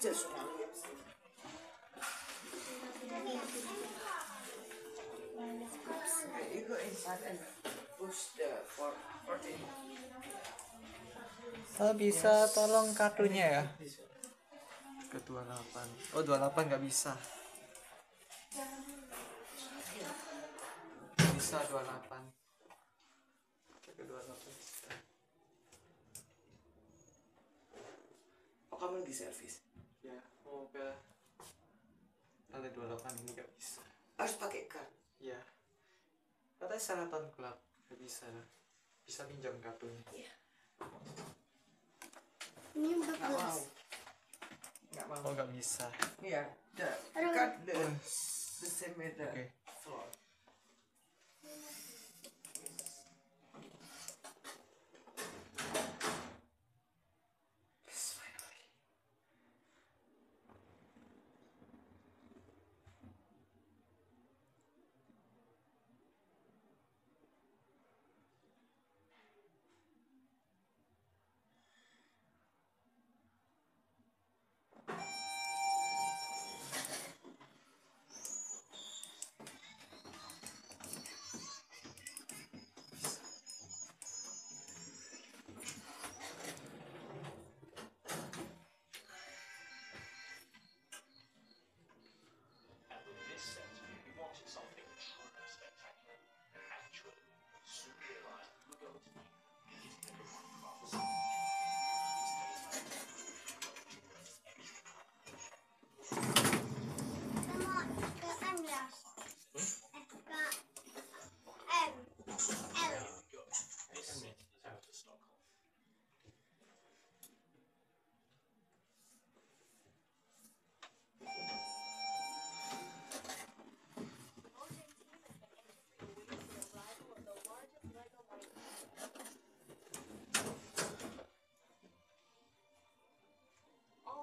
just one. Okay, you go inside and push the for 14. Oh, bisa tolong kartunya ya? Ke 28. Oh, 28 nggak bisa. Bisa 28. Oke, ke 28 bisa. Oh, kamu di servis. Ya, ke lantai 28 ini nggak bisa. Harus pakai card. Ya. Katanya sarapan gelap. Nggak bisa. Bisa pinjam kartunya. Ini Nggak mau. Nggak mau. Oh, nggak bisa. The Aduh. card the the same the Oke. floor.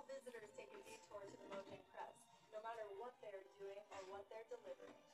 visitors take a detour to the Mojang Press, no matter what they're doing or what they're delivering.